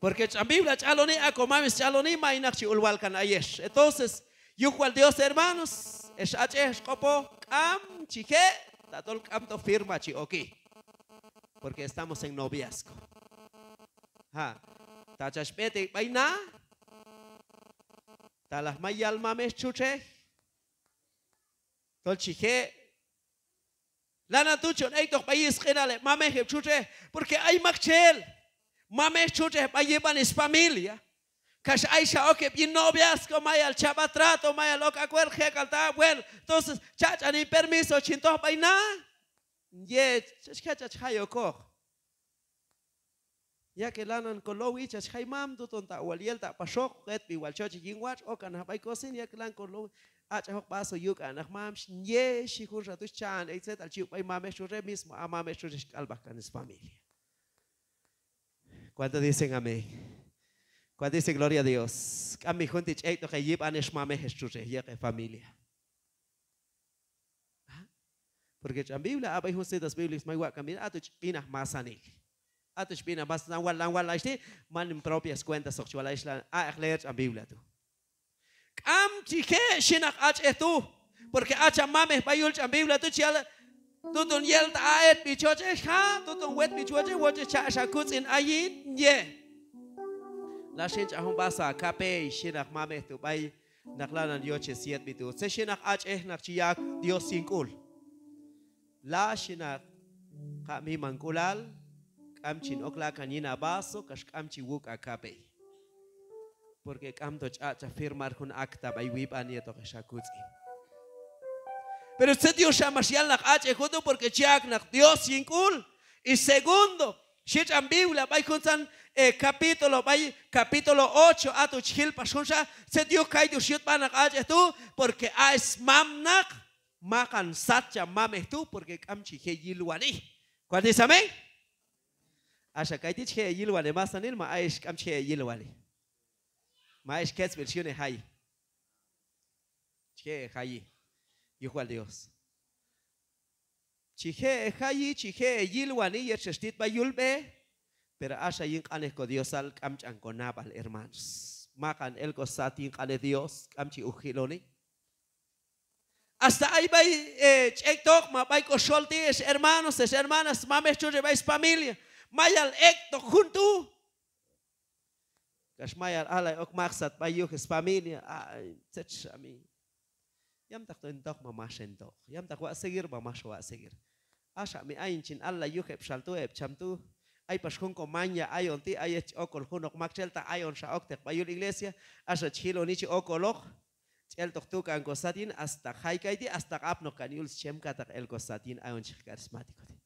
Porque la Biblia chaloni a comames chaloni mainak chi ulwal ayesh. Entonces, yukwal Dios hermanos, es ache copo cam chique, tatol cam to firma chi. Porque estamos en noviazgo. Ha. Tachashpete baina. Talas mayal mames chuche. Tol chique. Lana tucho, eitok país general, mames chuche, porque hay machel. Mames chuche pa llevan es familia. Cash Aisha ok bien noviazgo maya el chabatrato maya lo que acuer que calta bueno entonces chacha ni permiso chinto baina ye chacha chayo ko ya que lanan ko lo wi chach hay mam tu ton ta waliel ta pasok et bi wal chochi jingwach o kan bay kosin ya que lan ko lo a cha hok paso yuk anak mam ye shi kun ratu chan et set al chiu bay mames chure mismo a mames chure albakan es familia ¿Cuántos dicen amén? ¿Cuántos dicen gloria a Dios? A esto que familia. Porque en Biblia abay José das Biblia mai wa camina atu pina masanil. Atu pina mas na wal lang wal laiste man en propias cuentas sexual isla a leer en Biblia tu. Am chike shinak ach etu porque acha mames bayul en Biblia tu chiala tu ton yel ta aet bi choche ha tu ton wet bi choche woche cha sha kuts in ayin ye. La shin cha hon basa kape shinak mame tu bay naklanan yoche siet bi tu. Se shinak ach eh nak chiyak Dios singkul. La shinak kami mangkulal kam chin okla kanina baso kash kam chi wuk akape. Porque kam to cha cha firmar kun akta bay wip anieto ke shakutsin. Pero usted Dios llama si al hache justo porque chiak Dios sin cool. Y segundo, en Biblia vai kunsan eh, capítulo vai capítulo 8 a tu chil pasonsa se Dios kai tu shit panak hache tú porque a es mamnak makan satcha mames tú porque kam chije yilwani. ¿Cuál dice amén? Asha kai ti chije yilwani más anil ma aish kam chije yilwani. Ma aish kets versione hay. Chije hay. Dijo al Dios. Chije hayi chije yilwani yerstit ba yulbe. Pero asha yin kanes ko Dios al kamchan konabal hermanos. Makan el ko satin kane Dios kamchi ujiloni. Hasta ahí va eh, chektok ma bay ko sholti es hermanos es hermanas mames chuje vais familia. Mayal ekto junto. Kas mayal alay ok maksat bayo es familia. Ay, tsechami. Yam tak yam tak tuin tok ma masen tok yam tak wa segir ba ma shwa segir. Asha mi ain chin alla yu tu heb tu. Ai pas kon ko manya ai ti ai okol hunok mak chel ta ai on sha ok tek iglesia. Asha chilo ni chi okolok chel tok tu kan ko satin hasta hai kai ti hasta ap no kan chem katak el kosatin satin ai on ti.